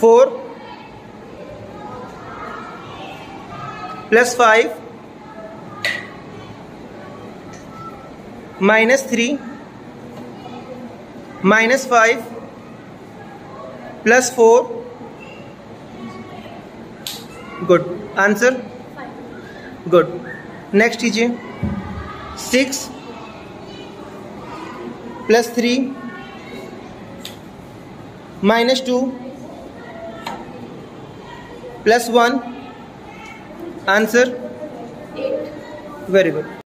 four plus five minus three minus five plus four good answer good next कीजिए six plus three minus two plus one answer very good